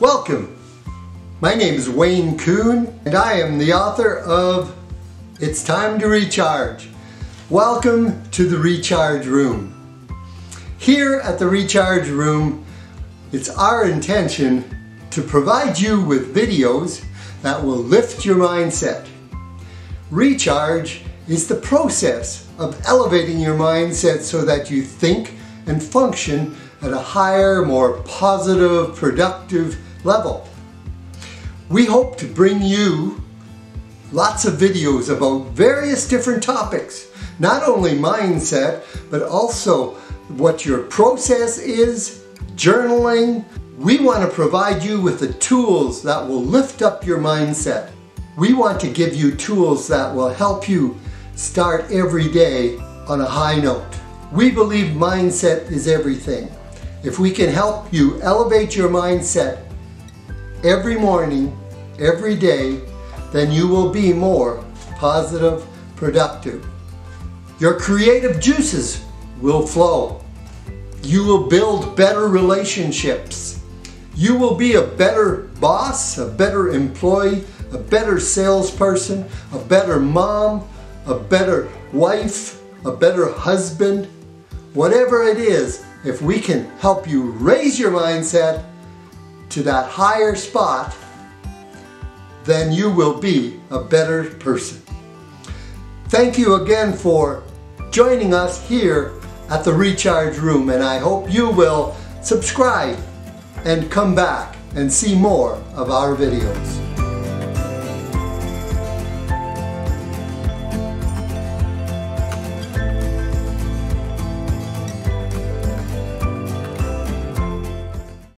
Welcome. My name is Wayne Kuhn and I am the author of It's Time to Recharge. Welcome to the Recharge Room. Here at the Recharge Room, it's our intention to provide you with videos that will lift your mindset. Recharge is the process of elevating your mindset so that you think and function at a higher, more positive, productive level. We hope to bring you lots of videos about various different topics, not only mindset, but also what your process is, journaling. We want to provide you with the tools that will lift up your mindset. We want to give you tools that will help you start every day on a high note. We believe mindset is everything. If we can help you elevate your mindset every morning, every day, then you will be more positive, productive. Your creative juices will flow. You will build better relationships. You will be a better boss, a better employee, a better salesperson, a better mom, a better wife, a better husband. Whatever it is, if we can help you raise your mindset to that higher spot, then you will be a better person. Thank you again for joining us here at the Recharge Room, and I hope you will subscribe and come back and see more of our videos.